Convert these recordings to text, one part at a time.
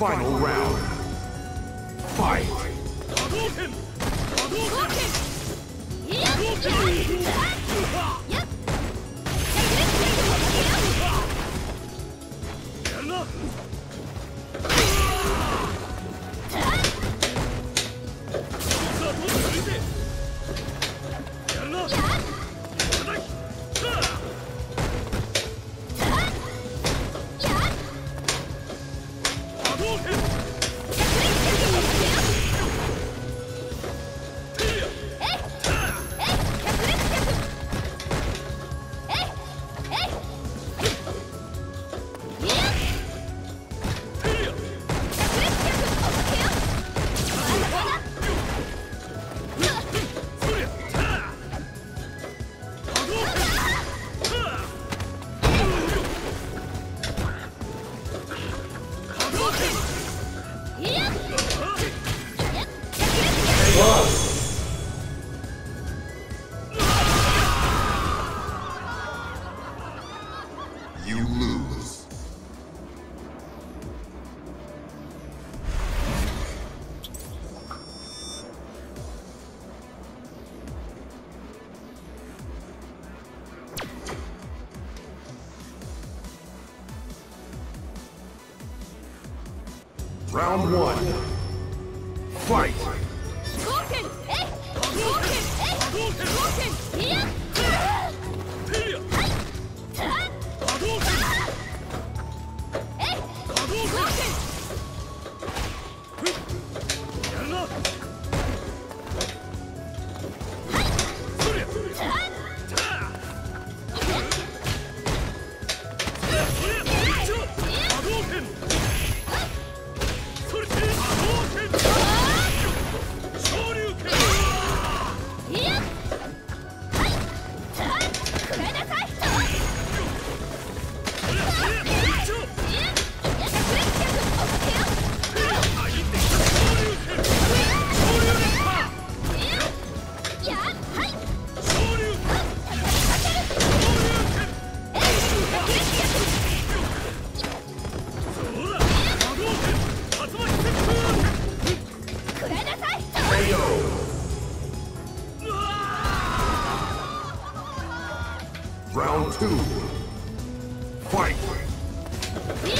Final round. Fight! 動拳 Round one. Fight! Fight!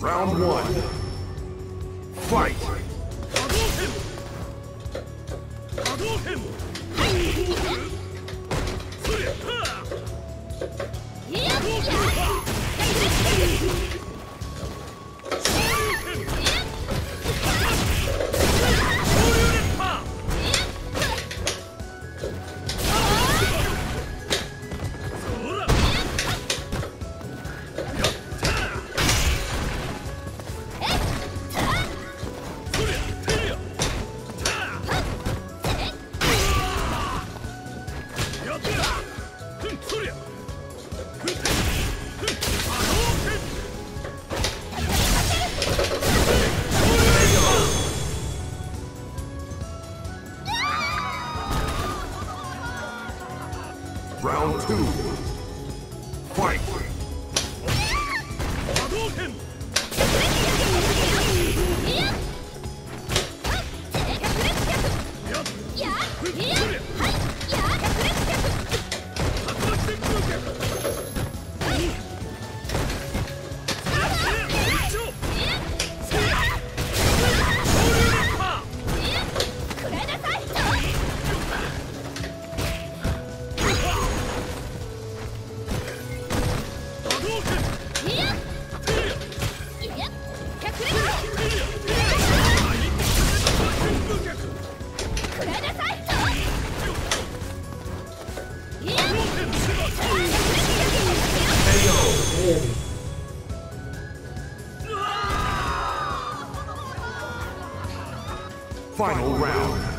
Round one. Fight! Yeah! Final round.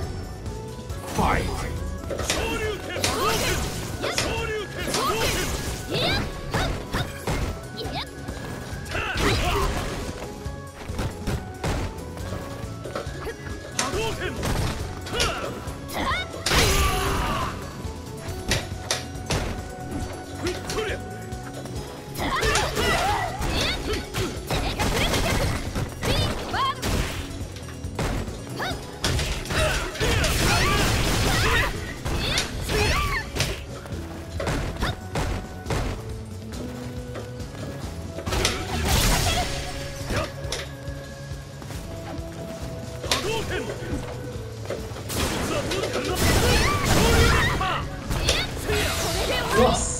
Yes.